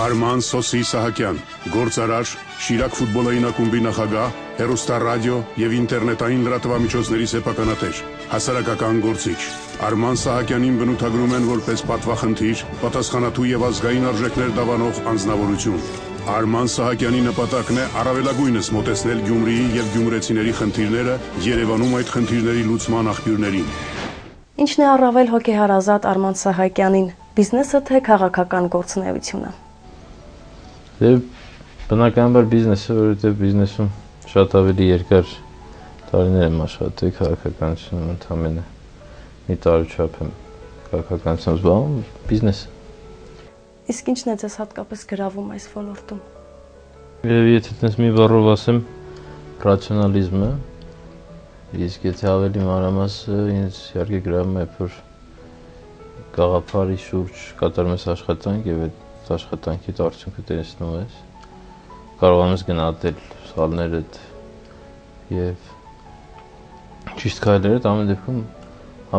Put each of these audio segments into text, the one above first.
Արման Սոսի Սահակյան, գործարար, Շիրակ ֆուտբոլային ակումբի նախագահ, հերոստա ռադիո եւ ինտերնետային լրատվամիջոցների սեփականատեր, հասարակական գործիչ։ Արման Սահակյանին բնութագրում են որպես պատվախնդիր, պատասխանատու եւ ազգային արժեքներ դավանող անձնավորություն։ Արման Սահակյանի նպատակն է առավելագույնս մոտեցնել Գյումրիի եւ գյումրեցիների խնդիրները Երևանում այդ խնդիրների լուծման աղբյուրներին։ Ինչն է առավել հոգեհարազատ Արման Սահակյանին՝ բիզնեսը թե քաղաքական գործունեությունը։ Դե բնականաբար բիզնեսը, որովհետև բիզնեսում շատ ավելի երկար տարիներ եմ աշխատել քաղաքականությունում ընդամենը մի տարուչափ եմ քաղաքականությամբ զբաղվում, բիզնես։ Իսկ ինչն է ձեզ հատկապես գրավում այս ոլորտում։ Եվ եթե տես մի բառով ասեմ, ռացիոնալիզմը, իսկ եթե ավելի մանրամասը ինձ իհարկե գրավում է, որ գաղափարի շուրջ կատարում ես աշխատանք եւ այդ աշխատանքի արդյունքը տեսնում ես, կարողանում ես գնահատել սխալներդ եւ ճիշտ քայլերդ ամեն դեպքում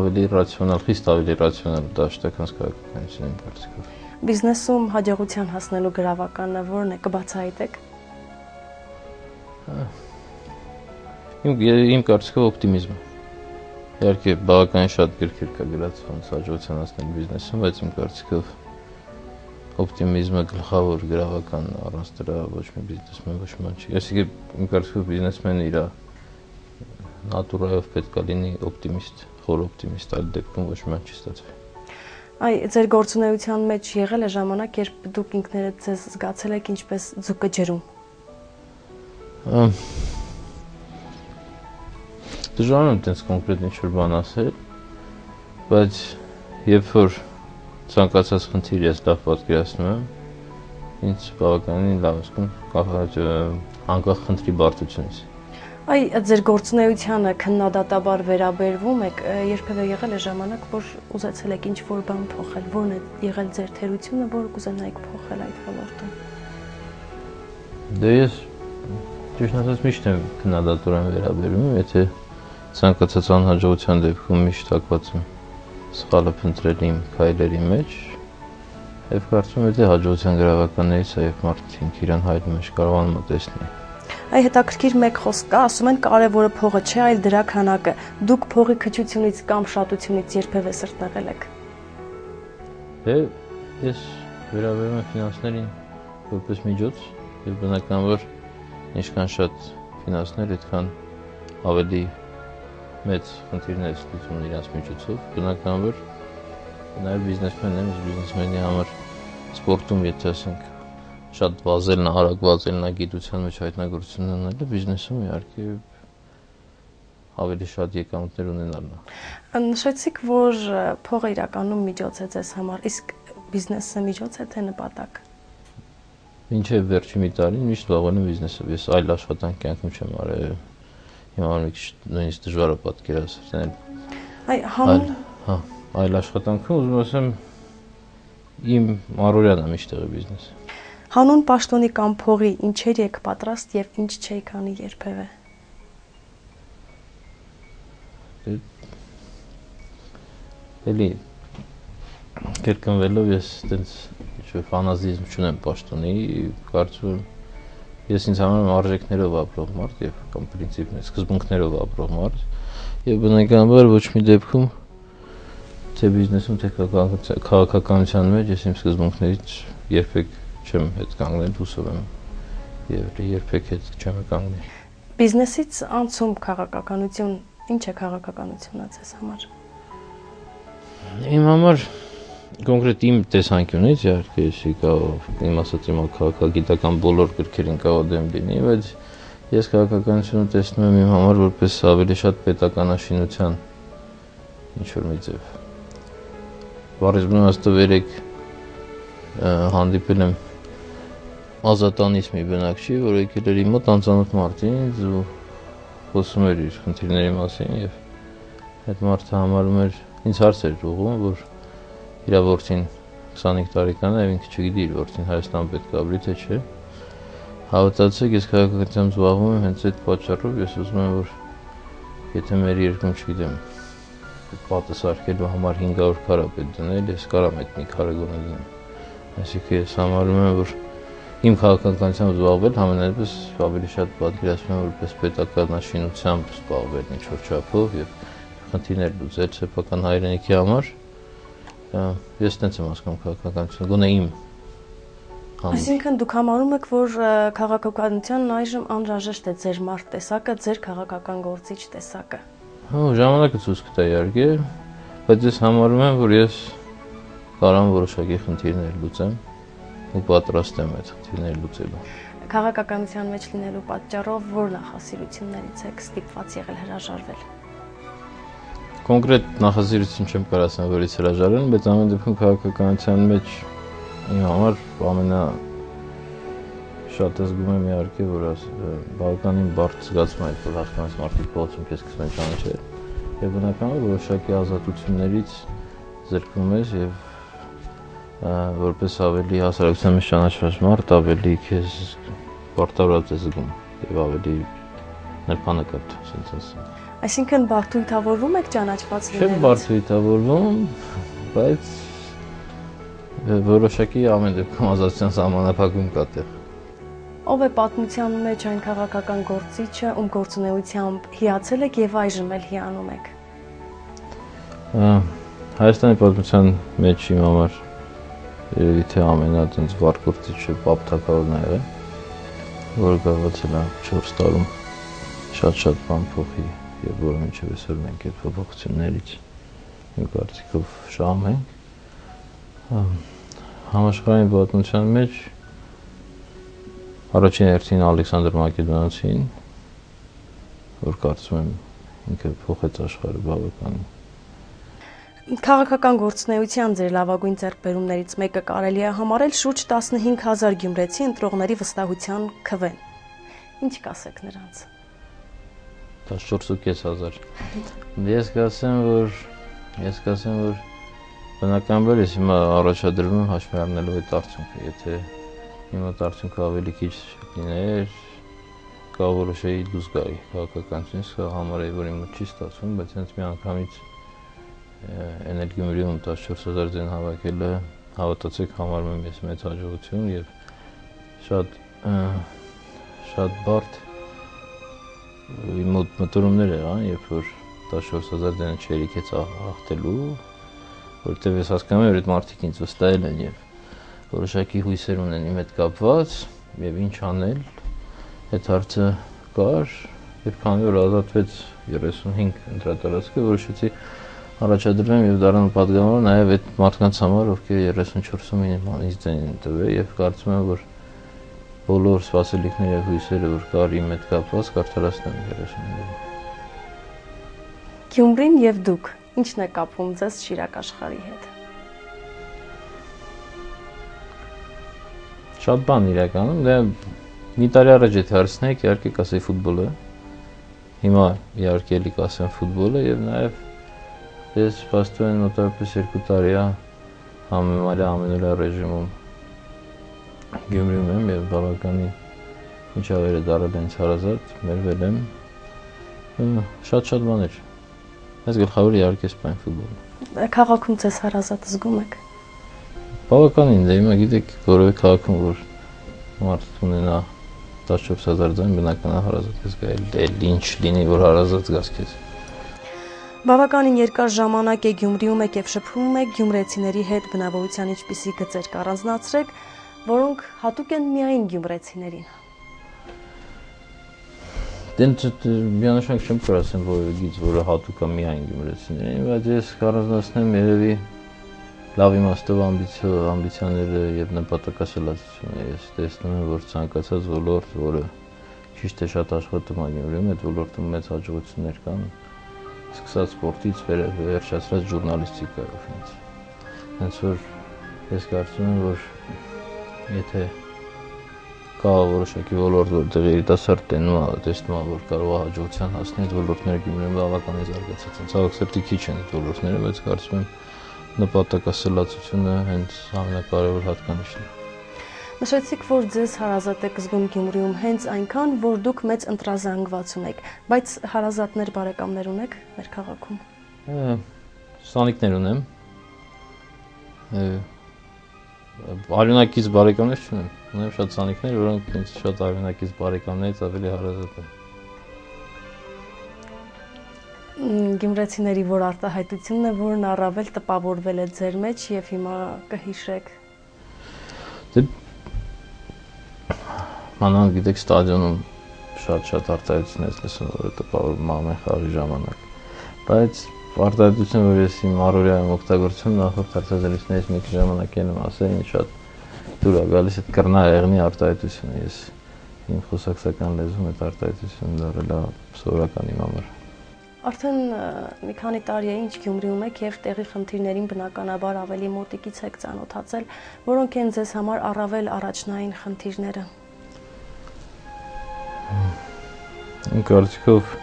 ավելի ռացիոնալ, խիստ ավելի ռացիոնալ դաշտական քաղաքականություն եմ կարծիքով։ Բիզնեսում հաջողության հասնելու գրավականը ո՞րն է, կբացահայտեք։ Իմ իմ կարծիքով օպտիմիզմը։ Իհարկե բավականին շատ գրքեր կա գրած ոնց հաջողության հասնել բիզնեսում, բայց իմ կարծիքով օպտիմիզմը գլխավոր գրավական առանց դրա ոչ մի բիզնեսմեն ոչ մի չի։ Այսինքն իմ կարծիքով բիզնեսմենը իր նատուրայով պետք է լինի օպտիմիստ, խոր օպտիմիստ, այլ դեպքում ոչ մի չի ստացվի։ Այ ձեր գործունեության մեջ եղել է ժամանակ, երբ դուք ինքներդ ձեզ զգացել եք ինչպես ձուկը ջրում։ Դժվար է այդպես կոնկրետ ինչ-որ բան ասել, բայց երբ որ ցանկացած խնդիր ես լավ պատկերացնում եմ, ինձ բավականին լավ զգում անկախ խնդրի բարդությունից։ Այ ձեր գործունեությանը քննադատաբար վերաբերվում եք, երբևէ եղել է ժամանակ, որ ուզեցել եք ինչ-որ բան փոխել, ո՞րն է եղել ձեր թերությունը, որը կուզենայիք փոխել այդ ոլորտում։ Դե ես ճիշտ ասած միշտ եմ քննադատորեն վերաբերվում, եթե ցանկացած անհաջողության դեպքում միշտ հակված եմ սխալը փնտրել իմ քայլերի մեջ եւ կարծում եմ թե հաջողության գրավականներից է եւ մարդիկ իրան հայտնի մեջ կարողանում տեսնել Այ հետաքրքիր մեկ խոսք կա, ասում են կարևորը փողը չէ, այլ դրա քանակը։ Դուք փողի քչությունից կամ շատությունից երբևէ սրտնեղել եք։ Դե ես վերաբերում եմ ֆինանսներին որպես միջոց եւ բնականաբար ինչքան շատ ֆինանսներ, այդքան ավելի մեծ խնդիրներ ստուգում իրաց միջոցով, բնականաբար նաև բիզնեսմենն եմ, բիզնեսմենի համար սպորտում, եթե ասենք շատ վազելն, արագ վազելն գիտության մեջ հայտնագործություն ունենալը, բիզնեսում իհարկե ավելի շատ եկամուտներ ունենալն է։ Նշեցիք, որ փողը իրականում միջոց է ձեզ համար, իսկ բիզնեսը միջոց է թե նպատակ։ Մինչև վերջի մի տարին միշտ զբաղվել եմ բիզնեսով։ Ես այլ աշխատանք կյանքում չեմ արել հիմա մի քիչ նույնիսկ դժվար է պատկերացնել։ Այ հանուն հա, այլ աշխատանքում ուզում ասեմ իմ առօրյան է միշտ բիզնես։ Հանուն պաշտոնի կամ փողի ինչեր եք պատրաստ եւ ինչ չեք անի երբևէ։ դե, Էլի կերկնվելով ես այտենց ինչ-որ ֆանազիզմ չունեմ պաշտոնի, կարծում եմ Ես ինձ համարում արժեքներով ապրող մարդ եւ կամ պրինցիպներ, սկզբունքներով ապրող մարդ եւ բնականաբար ոչ մի դեպքում թե բիզնեսում, թե քաղաքականության մեջ ես իմ սկզբունքներից երբեք չեմ հետ կանգնել, հուսով եմ եւ երբեք հետ չեմ կանգնի։ Բիզնեսից անցում քաղաքականություն, ինչ է քաղաքականությունը ձեզ համար։ Իմ համար կոնկրետ իմ տեսանկյունից իհարկե էսի կա իմ ասած իմ քաղաքագիտական բոլոր գրքերին կարող դեմ լինի, բայց ես քաղաքականությունը տեսնում եմ իմ համար որպես ավելի շատ պետականաշինության ինչ որ մի ձև։ Բարիզմն աստը վերեք հանդիպել եմ ազատանիսմի բնակչի, որ եկել էր իմ մոտ անծանոթ մարդին ու խոսում էր իր խնդիրների մասին եւ այդ մարդը համարում էր ինձ հարց էր ուղղում, որ իր որդին 25 տարեկան է, ինքը չգիտի իր որդին Հայաստան պետք է ապրի թե չէ։ Հավատացեք, ես քաղաքականությամբ զբաղվում եմ հենց այդ պատճառով, ես ուզում եմ, որ եթե մեր երկրում, չգիտեմ, պատը սարքելու համար 500 քարա պետք դնել, ես կարամ այդ մի քարը գոնե դնեմ։ Այսինքն ես համարում եմ, որ իմ քաղաքականությամբ զբաղվել ամենայնպես ավելի շատ պատկերացնում եմ որպես պետականաշինությամբ զբաղվել ինչ որ չափով եւ խնդիրներ լուծել սեփական հայրենիքի համար։ Ես տենց եմ հասկանում քաղաքականությունը, գոնե իմ Այսինքն դուք համարում եք, որ քաղաքականությանն այժմ անհրաժեշտ է ձեր մարդ տեսակը, ձեր քաղաքական գործիչ տեսակը։ Հա, ժամանակը ցույց կտա իհարկե, բայց ես համարում եմ, որ ես կարամ որոշակի խնդիրներ լուծեմ ու պատրաստ եմ այդ խնդիրները լուծելու։ Քաղաքականության մեջ լինելու պատճառով որ նախասիրություններից եք ստիպված եղել հրաժարվել։ Կոնկրետ նախասիրություն չեմ կարող ասեմ, որից հրաժարել, բայց ամեն դեպքում քաղաքականության մեջ իմ համար ամենա շատը զգում եմ իհարկե, որ բավականին բարդ զգացում այդ որ հասկանաս մարդիկ փոխում քեզ սկսում են ճանաչել։ Եվ բնականաբար որոշակի ազատություններից զրկվում ես եւ որպես ավելի հասարակության մեջ ճանաչված մարդ ավելի քեզ պարտավորած ես զգում եւ ավելի նրբանկատ, ասենց ասեմ։ Այսինքն բարդույթավորվում եք ճանաչված լինելուց։ Չէ, բարդույթավորվում, բայց որոշակի ամեն դեպքում ազատության սահմանափակում կա տեղ։ Ով է պատմության մեջ այն քաղաքական գործիչը, ում գործունեությամբ հիացել եք եւ այժմ էլ հիանում եք։ Հայաստանի պատմության մեջ իմ համար երևի թե ամենատենց վառ գործիչը Պապ Թակավորն է եղել, որը կարողացել է 4 տարում շատ-շատ բան փոխի եւ որը մինչեւ այսօր մենք այդ փոփոխություններից իմ կարծիքով շահում ենք համաշխարհային պատմության մեջ առաջին հերթին Ալեքսանդր Մակեդոնացին, որ կարծում եմ ինքը փոխեց աշխարհը բավականին։ Քաղաքական գործնեության ձեր լավագույն ձեռքբերումներից մեկը կարելի է համարել շուրջ 15000 գյումրեցի ընտրողների վստահության քվեն։ Ինչ կասեք նրանց։ 14500։ Ես կասեմ, որ ես կասեմ, որ Բնականաբար ես հիմա առաջադրվում եմ հաշվի առնելով այդ արդյունքը, եթե հիմա արդյունքը ավելի քիչ լիներ, կարող որոշեի դուրս գայի քաղաքականությունից, կարող համարեի, որ իմը չի ստացվում, բայց հենց մի անգամից էներգիումրիում 14000 ձեն հավաքելը հավատացեք համարում եմ ես մեծ հաջողություն եւ շատ շատ բարդ իմ մոտ մտորումներ եղան, հա, երբ որ 14000 դրամ չերիքեց ախտելու, որտեվ ես հասկանում եմ, որ այդ մարդիկ ինձ վստահել են եւ որոշակի հույսեր ունեն իմ հետ կապված եւ ինչ անել, այդ հարցը կար եւ քանի որ ազատվեց 35 ընտրատարածքը, որոշեցի առաջադրվեմ եւ դառնամ պատգամավոր նաեւ այդ մարդկանց համար, ովքեր 34-ում ինձ ձեն տվել եւ կարծում եմ, որ բոլոր սպասելիքները հույսերը, որ կար իմ հետ կապված, կարդարացնեմ 35-ում։ Գյումրին եւ դուք Ինչն է կապում ձեզ Շիրակ աշխարհի հետ։ Շատ բան իրականում, դե մի տարի առաջ եթե հարցնեիք, իհարկե կասեի ֆուտբոլը։ Հիմա իհարկե էլի կասեմ ֆուտբոլը եւ նաեւ ես փաստորեն մոտավորապես 2 տարի է համեմարյա ամենօրյա ռեժիմում Գյումրիում եմ եւ բավականին միջավայրը դարել ինձ հարազատ, մերվել եմ շատ-շատ բաներ Այս գլխավոր իհարկե սպայն ֆուտբոլը։ Քաղաքում ցես հարազատ զգում եք։ Բավականին դե հիմա գիտեք որովե քաղաքում որ մարդ ունենա 14000 ձայն բնական հարազատ ես գայել դե ինչ լինի որ հարազատ զգաս քեզ։ Բավականին երկար ժամանակ է Գյումրիում եք եւ շփվում եք գյումրեցիների հետ բնավորության ինչպիսի գծեր կառանձնացրեք, որոնք հատուկ են միայն գյումրեցիներին։ Դեն միանշանակ չեմ կարող ասեմ որևէ գիծ, որը հատուկ է միայն գյումրեցիներին, բայց ես կառանձնացնեմ երևի լավ իմաստով ամբիցիա ամբիցիաները եւ նպատակասլացությունը։ Ես տեսնում եմ, որ ցանկացած ոլորտ, որը ճիշտ է շատ աշխատում Գյումրիում, այդ ոլորտում մեծ հաջողություններ կան։ Սկսած սպորտից վերջացրած ժուրնալիստիկայով ինձ։ Հենց որ ես կարծում եմ, որ եթե կա որոշակի ոլորտ, որտեղ երիտասարդ տենում է, տեսնում է, որ կարող է հաջողության հասնել այդ ոլորտները Գյումրիում բավականին զարգացած են։ Ցավոք սրտի քիչ են այդ ոլորտները, բայց կարծում եմ նպատակասլացությունը հենց ամենակարևոր հատկանիշն է։ Նշեցիք, որ ձեզ հարազատ եք զգում Գյումրիում հենց այնքան, որ դուք մեծ ընտրազանգված ունեք, բայց հարազատներ բարեկամներ ունեք մեր քաղաքում։ Սանիկներ ունեմ։ արյունակից բարեկամներ չունեմ։ Ունեմ շատ ցանիկներ, որոնք ինձ շատ արյունակից բարեկամներից ավելի հարազատ են։ Գյումրեցիների որ արտահայտությունն է, որն առավել տպավորվել է ձեր մեջ եւ հիմա կհիշեք։ Դե մանավանդ գիտեք ստադիոնում շատ-շատ արտահայտություններ լսում, որը տպավորում ամեն խաղի ժամանակ։ Բայց արտահայտություն, որ ես իմ առօրյայում օգտագործում նախորդ արտադրություններից մի քիչ ժամանակ եմ ասել, ինձ շատ դուր է գալիս այդ կրնաեղնի արտահայտությունը։ Ես իմ խոսակցական լեզվում այդ արտահայտությունը դարել է սովորական իմ համար։ Արդեն մի քանի տարի է ինչ Գյումրիում եք եւ տեղի խնդիրներին բնականաբար ավելի մոտիկից եք ճանոթացել, որոնք են ձեզ համար առավել առաջնային խնդիրները։ Իմ կարծիքով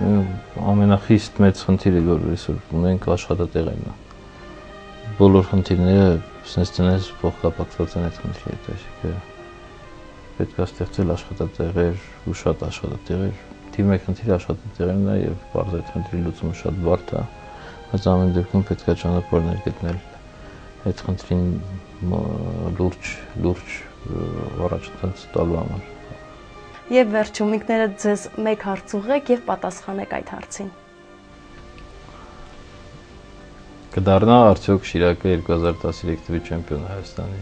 ամենախիստ մեծ խնդիրը որ այսօր ունենք աշխատատեղերն է։ Բոլոր խնդիրները sense տնես փոխկապակցված են այդ խնդրի հետ, այսինքն պետք է ստեղծել աշխատատեղեր ու շատ աշխատատեղեր թիվ 1 խնդիրը աշխատատեղերն է եւ բարձր այդ խնդրի լուծումը շատ բարդ է բայց ամեն դեպքում պետք է ճանապարհներ գտնել այդ խնդրին լուրջ լուրջ առաջընթաց տալու համար Եվ վերջում ինքներդ ձեզ մեկ հարց ուղեք եւ պատասխանեք այդ հարցին։ Կդառնա արդյոք Շիրակը 2013 թվականի չեմպիոն Հայաստանի։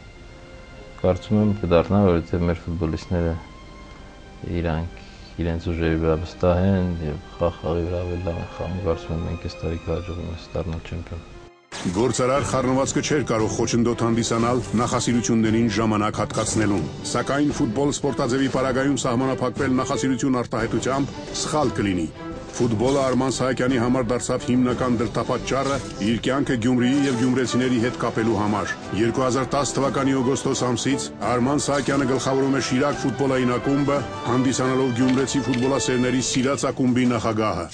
Կարծում եմ կդառնա, որովհետեւ մեր ֆուտբոլիստները իրանք իրենց ուժերի վրա վստահ են եւ խաղ-խաղի վրա ավելի լավ են խաղում, կարծում եմ մենք այս տարի կհաջողվի մեզ դառնալ չեմպիոն։ Գործարար խառնվածքը չէր կարող խոչընդոտ հանդիսանալ նախասիրություններին ժամանակ հատկացնելուն, սակայն ֆուտբոլ սպորտաձևի պարագայում սահմանափակվել նախասիրություն արտահայտությամբ սխալ կլինի։ Ֆուտբոլը Արման Սահակյանի համար դարձավ հիմնական դրդապատճառը իր կյանքը Գյումրիի եւ գյումրեցիների հետ կապելու համար։ 2010 թվականի օգոստոս ամսից Արման Սահակյանը գլխավորում է Շիրակ ֆուտբոլային ակումբը, հանդիսանալով գյումրեցի ֆուտբոլասերների սիրած ակումբի նախագահը։